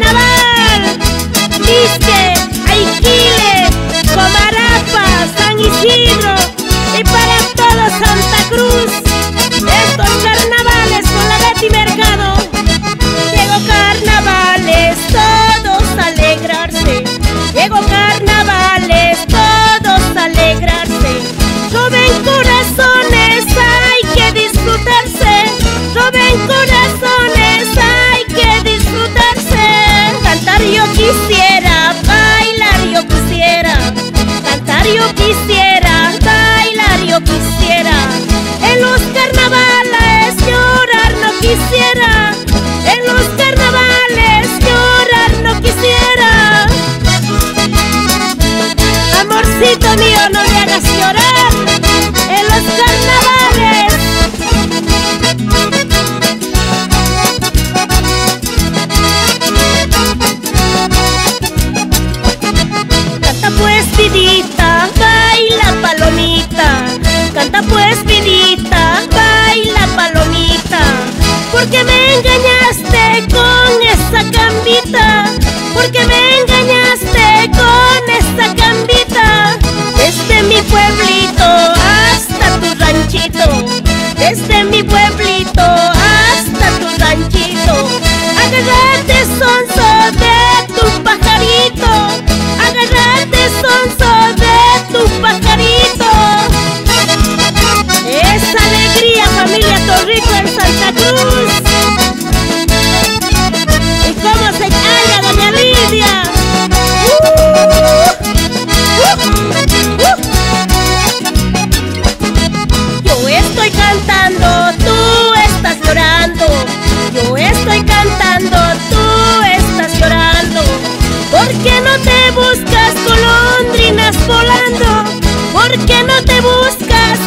carnaval. yo quisiera bailar, yo quisiera buscas golondrinas volando? ¿Por qué no te buscas